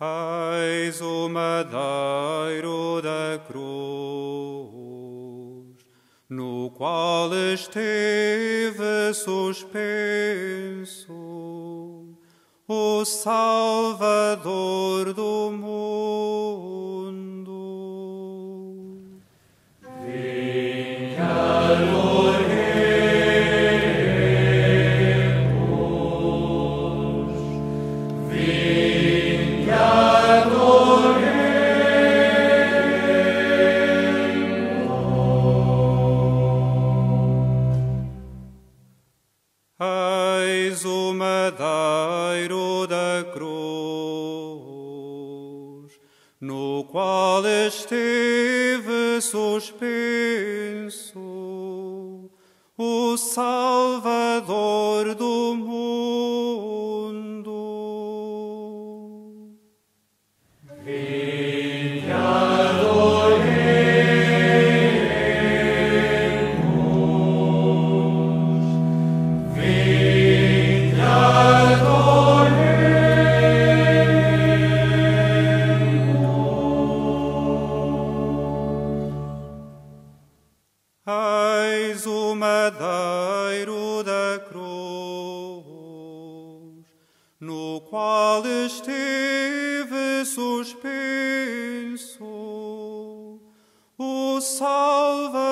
Eis o madeiro da cruz, no qual esteve suspenso o Salvador do mundo. Eis o madeiro da cruz, no qual esteve suspenso o Salvador do mundo. Eis o madeiro da cruz, no qual esteve suspenso o Salvador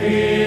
Be